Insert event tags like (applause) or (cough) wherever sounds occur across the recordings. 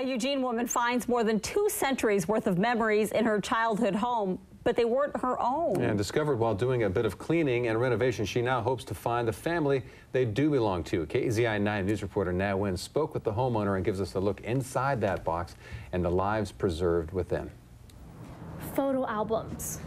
A Eugene woman finds more than two centuries worth of memories in her childhood home, but they weren't her own. And discovered while doing a bit of cleaning and renovation, she now hopes to find the family they do belong to. KEZI 9 News reporter Na Nguyen spoke with the homeowner and gives us a look inside that box and the lives preserved within. Photo albums,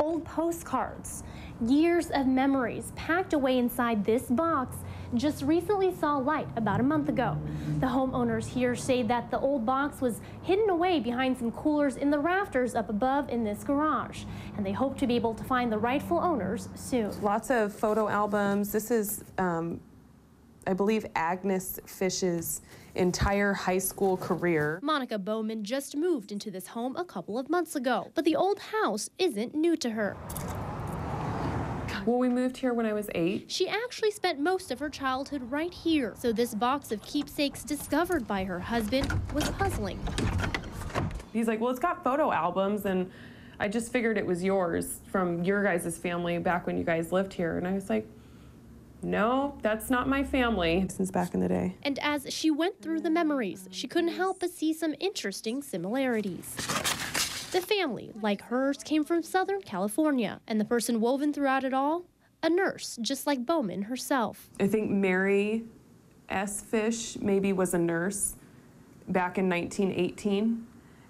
old postcards, years of memories packed away inside this box just recently saw light about a month ago. The homeowners here say that the old box was hidden away behind some coolers in the rafters up above in this garage, and they hope to be able to find the rightful owners soon. Lots of photo albums. This is, um, I believe, Agnes Fish's entire high school career. Monica Bowman just moved into this home a couple of months ago, but the old house isn't new to her. Well, we moved here when I was eight. She actually spent most of her childhood right here, so this box of keepsakes discovered by her husband was puzzling. He's like, well, it's got photo albums, and I just figured it was yours from your guys' family back when you guys lived here. And I was like, no, that's not my family since back in the day. And as she went through the memories, she couldn't help but see some interesting similarities. The family, like hers, came from Southern California, and the person woven throughout it all, a nurse, just like Bowman herself. I think Mary S. Fish maybe was a nurse back in 1918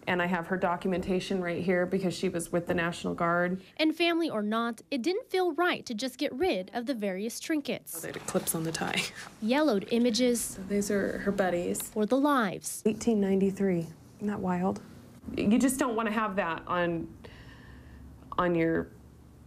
and I have her documentation right here because she was with the National Guard. And family or not, it didn't feel right to just get rid of the various trinkets. Oh, they had clips on the tie. (laughs) Yellowed images. So these are her buddies. Or the lives. 1893. Isn't that wild? You just don't want to have that on on your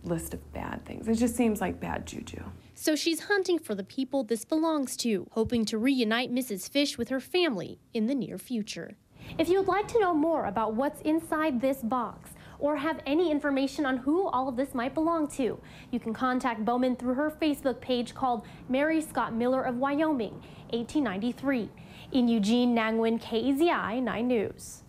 list of bad things. It just seems like bad juju. So she's hunting for the people this belongs to, hoping to reunite Mrs. Fish with her family in the near future. If you would like to know more about what's inside this box, or have any information on who all of this might belong to, you can contact Bowman through her Facebook page called Mary Scott Miller of Wyoming, 1893. In Eugene, Na Nguyen, KEZI 9 News.